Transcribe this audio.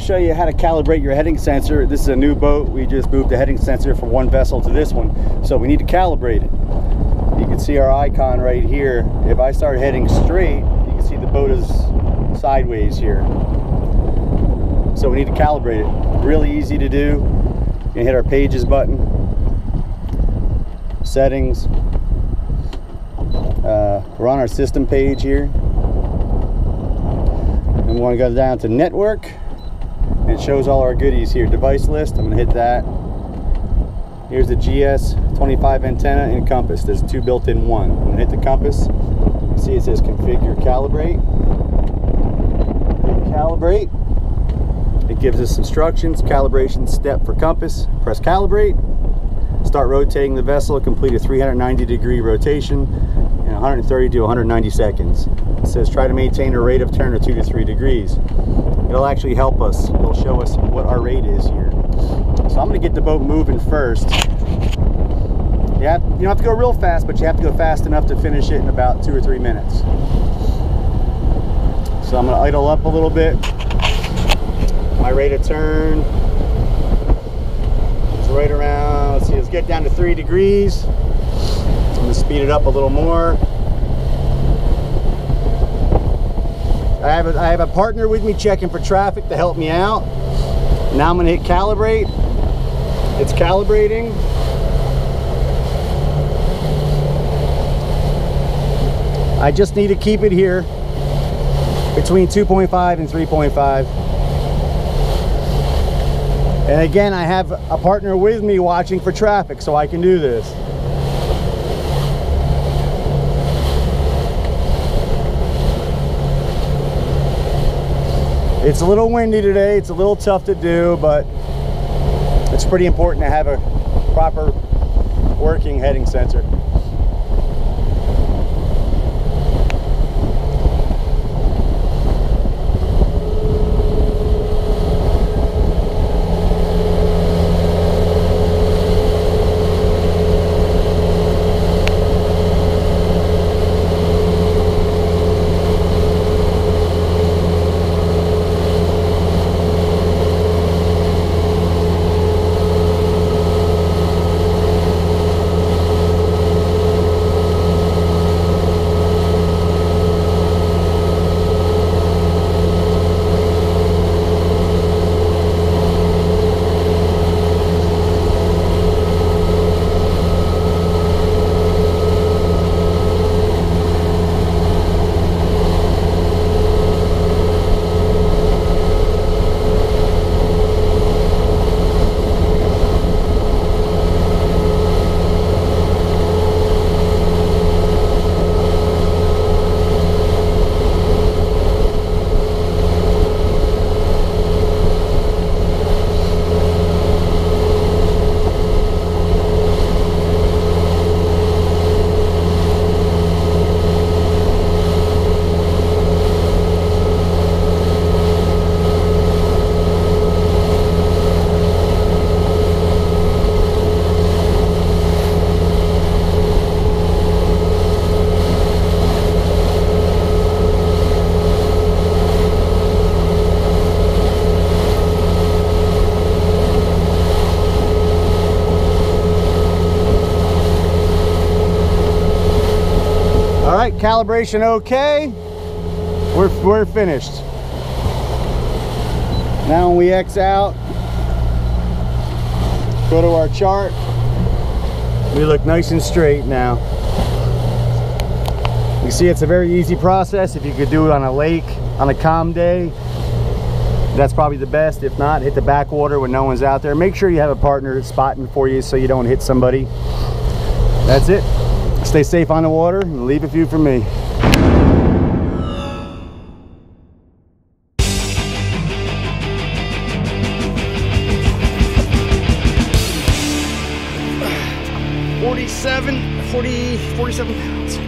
show you how to calibrate your heading sensor. This is a new boat. We just moved the heading sensor from one vessel to this one. So we need to calibrate it. You can see our icon right here. If I start heading straight, you can see the boat is sideways here. So we need to calibrate it. Really easy to do. You hit our pages button, settings. Uh, we're on our system page here. And we want to go down to network. It shows all our goodies here. Device list, I'm to hit that. Here's the GS25 antenna and compass. There's two built in one. I'm to hit the compass. See it says configure calibrate. Hit calibrate. It gives us instructions, calibration step for compass. Press calibrate. Start rotating the vessel, complete a 390 degree rotation in 130 to 190 seconds. It says try to maintain a rate of turn of 2 to 3 degrees. It'll actually help us. It'll show us what our rate is here. So I'm going to get the boat moving first. You, have, you don't have to go real fast, but you have to go fast enough to finish it in about two or three minutes. So I'm going to idle up a little bit. My rate of turn is right around, let's see, let's get down to three degrees. I'm to speed it up a little more. I have, a, I have a partner with me checking for traffic to help me out. Now I'm to hit calibrate. It's calibrating. I just need to keep it here between 2.5 and 3.5. And again, I have a partner with me watching for traffic so I can do this. It's a little windy today. It's a little tough to do, but it's pretty important to have a proper working heading sensor. Right, calibration okay. We're, we're finished. Now when we X out, go to our chart, we look nice and straight now. You see it's a very easy process. If you could do it on a lake, on a calm day, that's probably the best. If not, hit the backwater when no one's out there. Make sure you have a partner spotting for you so you don't hit somebody. That's it. Stay safe on the water and leave a few for me. Forty-seven, 40, 47 pounds.